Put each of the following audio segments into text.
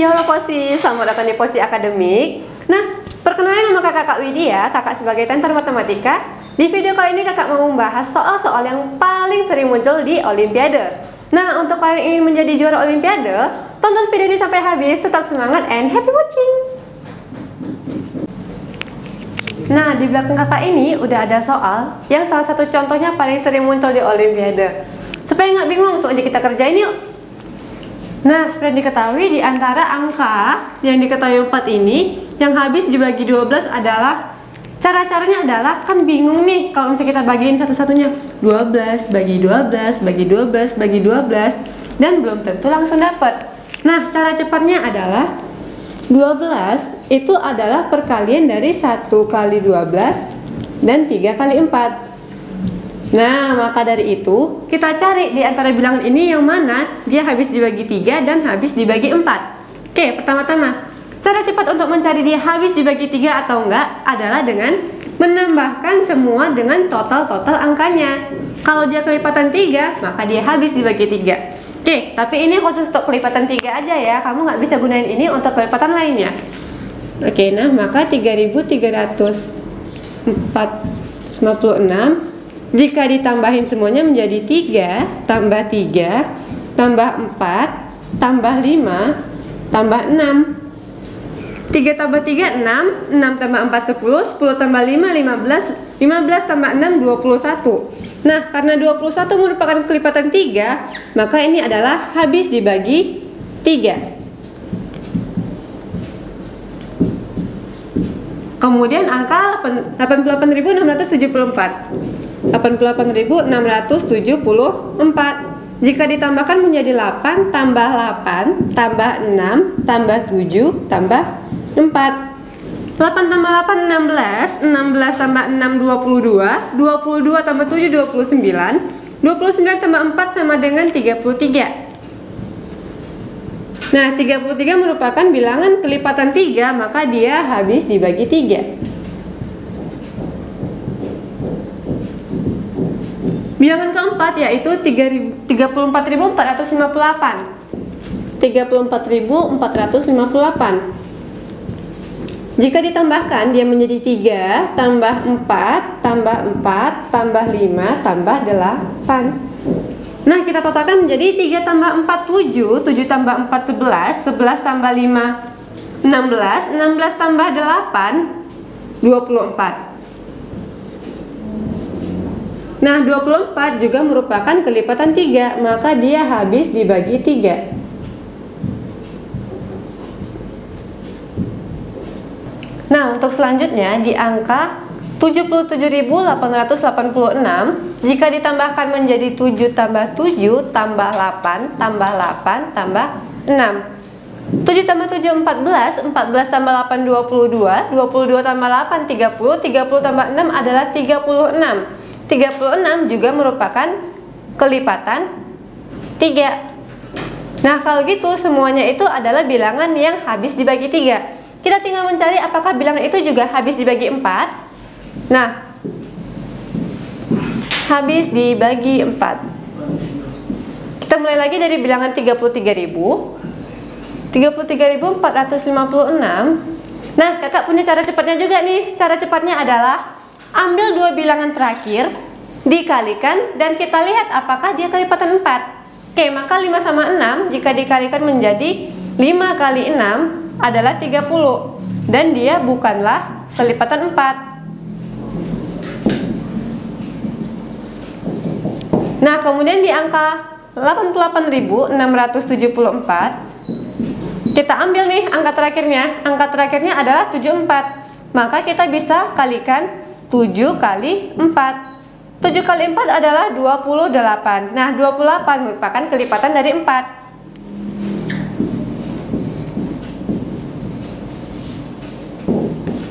Jawara Posi, selamat datang di Posi Akademik. Nah, perkenalkan nama kakak Kak Widya, kakak sebagai tentor matematika. Di video kali ini kakak mau membahas soal-soal yang paling sering muncul di Olimpiade. Nah, untuk kalian ingin menjadi juara Olimpiade, tonton video ini sampai habis, tetap semangat and happy watching. Nah, di belakang kakak ini udah ada soal yang salah satu contohnya paling sering muncul di Olimpiade. Supaya nggak bingung, langsung aja kita kerjain yuk Nah, seperti diketahui di antara angka yang diketahui 4 ini, yang habis dibagi 12 adalah cara-caranya adalah kan bingung nih kalau misalnya kita bagiin satu-satunya 12 bagi 12 bagi 12 bagi 12 dan belum tentu langsung dapat. Nah, cara cepatnya adalah 12 itu adalah perkalian dari 1 kali 12 dan 3 kali 4. Nah, maka dari itu kita cari di antara bilangan ini yang mana dia habis dibagi 3 dan habis dibagi 4. Oke, pertama-tama, cara cepat untuk mencari dia habis dibagi 3 atau enggak adalah dengan menambahkan semua dengan total-total angkanya. Kalau dia kelipatan 3, maka dia habis dibagi 3. Oke, tapi ini khusus untuk kelipatan 3 aja ya. Kamu nggak bisa gunain ini untuk kelipatan lainnya. Oke, nah maka 3356 jika ditambahin semuanya menjadi 3 tambah 3 tambah 4 tambah 5 tambah 6 3 tambah 3 6 6 tambah 4 10 10 tambah 5 15 15 tambah 6 21 Nah karena 21 merupakan kelipatan 3 maka ini adalah habis dibagi 3 Kemudian angka 88.674 88.674 jika ditambahkan menjadi 8 tambah 8 tambah 6 tambah 7 tambah 4 8 tambah 8 16 16 tambah 6 22 22 tambah 7 29 29 tambah 4 sama dengan 33 Nah 33 merupakan bilangan kelipatan 3 maka dia habis dibagi 3 Bilangan keempat yaitu 34.458. 34.458. Jika ditambahkan dia menjadi 3 tambah 4 tambah 4 tambah 5 tambah 8. Nah, kita totalkan menjadi 3 tambah 4 7, 7 tambah 4 11, 11 tambah 5 16, 16 tambah 8 24. Nah, 24 juga merupakan kelipatan 3, maka dia habis dibagi 3. Nah, untuk selanjutnya di angka 77.886 jika ditambahkan menjadi 7 tambah 7 tambah 8 tambah 8 tambah 6 7 tambah 7 14 14 tambah 8 22 22 tambah 8 30 30 tambah 6 adalah 36 36 juga merupakan kelipatan 3 Nah kalau gitu semuanya itu adalah bilangan yang habis dibagi 3 Kita tinggal mencari apakah bilangan itu juga habis dibagi 4 Nah Habis dibagi 4 Kita mulai lagi dari bilangan 33.000 33.456 Nah kakak punya cara cepatnya juga nih. Cara cepatnya adalah ambil dua bilangan terakhir, dikalikan, dan kita lihat apakah dia kelipatan 4. Oke, maka 5 sama 6 jika dikalikan menjadi 5 kali 6 adalah 30. Dan dia bukanlah kelipatan 4. Nah, kemudian di angka 88.674 kita ambil nih angka terakhirnya. Angka terakhirnya adalah 74. Maka kita bisa kalikan 7 kali 4 7 kali 4 adalah 28 Nah 28 merupakan kelipatan dari 4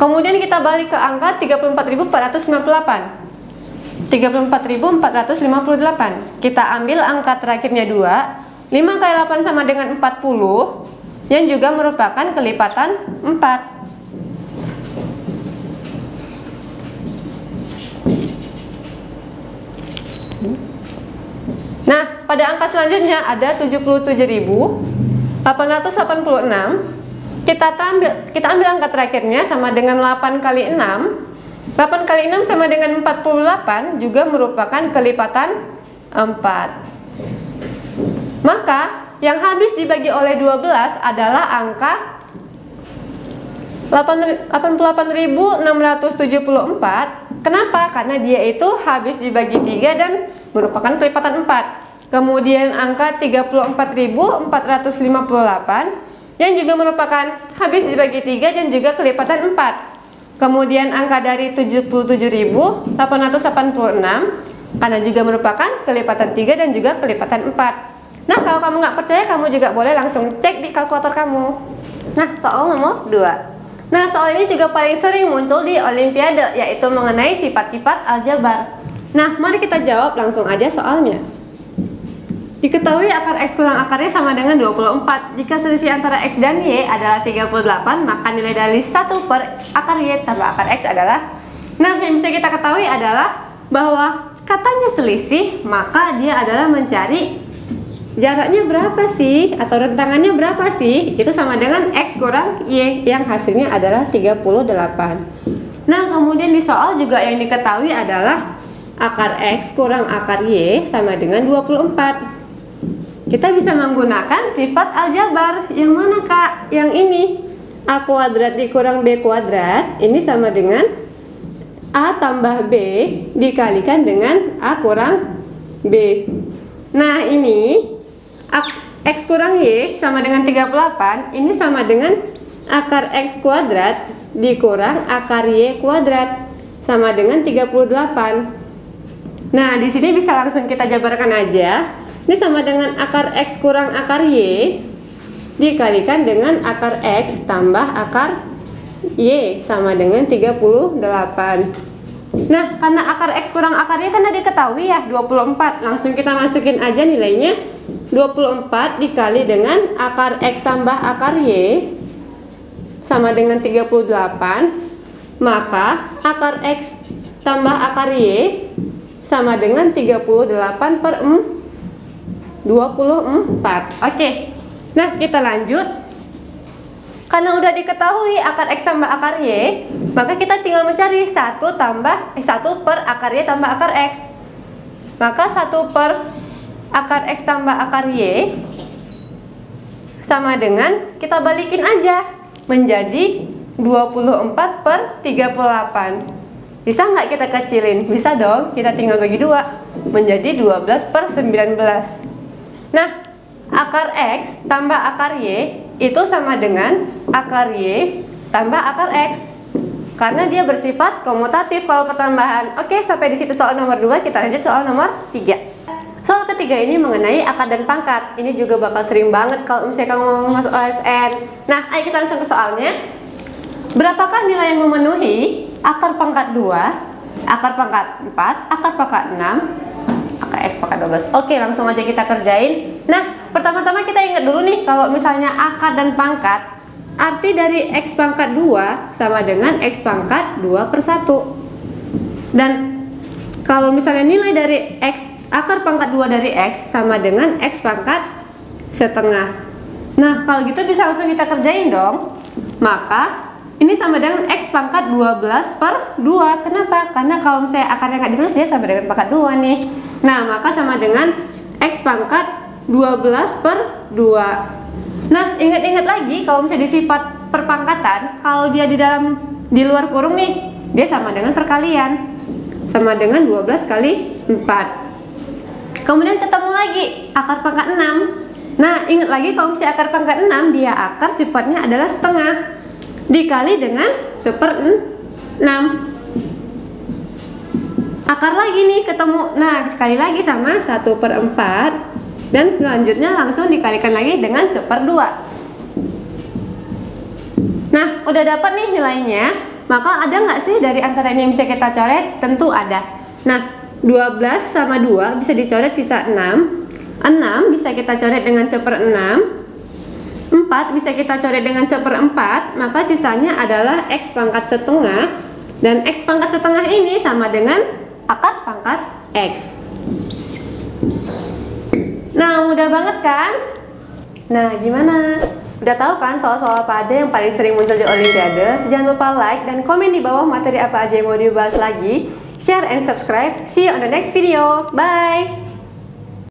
Kemudian kita balik ke angka 34.458 34.458 Kita ambil angka terakhirnya 2 5 kali 8 sama dengan 40 Yang juga merupakan kelipatan 4 Nah, pada angka selanjutnya ada 77.000 886 kita ambil kita ambil angka terakhirnya sama dengan 8 kali 6 8 kali 6 sama dengan 48 juga merupakan kelipatan 4 maka yang habis dibagi oleh 12 adalah angka 88.674 Kenapa? Karena dia itu habis dibagi 3 dan merupakan kelipatan 4 Kemudian angka 34.458 yang juga merupakan habis dibagi 3 dan juga kelipatan 4 Kemudian angka dari 77.886 karena juga merupakan kelipatan 3 dan juga kelipatan 4 Nah kalau kamu nggak percaya kamu juga boleh langsung cek di kalkulator kamu Nah soal nomor 2 Nah, soal ini juga paling sering muncul di Olimpiade, yaitu mengenai sifat-sifat aljabar. Nah, mari kita jawab langsung aja soalnya. Diketahui akar X kurang akarnya sama dengan 24. Jika selisih antara X dan Y adalah 38, maka nilai dari 1 per akar Y tambah akar X adalah Nah, yang bisa kita ketahui adalah bahwa katanya selisih, maka dia adalah mencari jaraknya berapa sih? Atau rentangannya berapa sih? Itu sama dengan X kurang Y yang hasilnya adalah 38 nah kemudian di soal juga yang diketahui adalah akar X kurang akar Y sama dengan 24 kita bisa menggunakan sifat aljabar. Yang mana kak? yang ini. A kuadrat dikurang B kuadrat. Ini sama dengan A tambah B dikalikan dengan A kurang B. Nah ini X kurang Y sama dengan 38 ini sama dengan akar X kuadrat dikurang akar Y kuadrat sama dengan 38 nah di sini bisa langsung kita jabarkan aja ini sama dengan akar X kurang akar Y dikalikan dengan akar X tambah akar Y sama dengan 38 Nah, karena akar X kurang akar Y kan ada diketahui ya 24 Langsung kita masukin aja nilainya. 24 dikali dengan akar X tambah akar Y sama dengan 38 maka akar X tambah akar Y sama dengan 38 per 24 oke. Nah kita lanjut. Karena udah diketahui akar X tambah akar Y maka kita tinggal mencari 1 tambah eh, 1 per akar Y tambah akar X. Maka 1 per akar X tambah akar Y sama dengan kita balikin aja menjadi 24 per 38 bisa nggak kita kecilin? bisa dong. Kita tinggal bagi dua menjadi 12 per 19 nah akar X tambah akar Y itu sama dengan akar Y tambah akar X karena dia bersifat komutatif kalau pertambahan oke sampai di situ soal nomor 2 kita lanjut soal nomor 3 Soal ketiga ini mengenai akar dan pangkat. Ini juga bakal sering banget kalau misalnya kamu mau masuk OSN. Nah, ayo kita langsung ke soalnya. Berapakah nilai yang memenuhi akar pangkat 2, akar pangkat 4, akar pangkat 6, akar X pangkat 12? Oke, langsung aja kita kerjain. Nah, pertama-tama kita ingat dulu nih kalau misalnya akar dan pangkat, arti dari X pangkat 2 sama dengan X pangkat 2 per 1. Dan kalau misalnya nilai dari X akar pangkat 2 dari X sama dengan X pangkat setengah nah kalau gitu bisa langsung kita kerjain dong maka ini sama dengan X pangkat 12 per 2 kenapa? karena kalau misalnya akarnya nggak ditulis ya sama dengan pangkat 2 nih nah maka sama dengan X pangkat 12 per 2 nah ingat-ingat lagi kalau misalnya di sifat perpangkatan kalau dia di dalam di luar kurung nih dia sama dengan perkalian sama dengan 12 kali 4 Kemudian ketemu lagi akar pangkat 6. Nah, ingat lagi kalau misalnya akar pangkat 6 dia akar sifatnya adalah setengah dikali dengan seper 6. Akar lagi nih ketemu. Nah, kali lagi sama 1 per 4 dan selanjutnya langsung dikalikan lagi dengan seper 2. Nah, udah dapat nih nilainya. Maka ada nggak sih dari antara ini yang bisa kita coret? Tentu ada. Nah, 12 sama 2 bisa dicoret sisa 6 6 bisa kita coret dengan seper 6 4 bisa kita coret dengan seper 4 maka sisanya adalah X pangkat setengah dan X pangkat setengah ini sama dengan akar pangkat X nah mudah banget kan Nah, gimana? Udah tahu kan soal-soal apa aja yang paling sering muncul di Olimpiade? Jangan lupa like dan komen di bawah materi apa aja yang mau dibahas lagi. Share and subscribe. See you on the next video. Bye!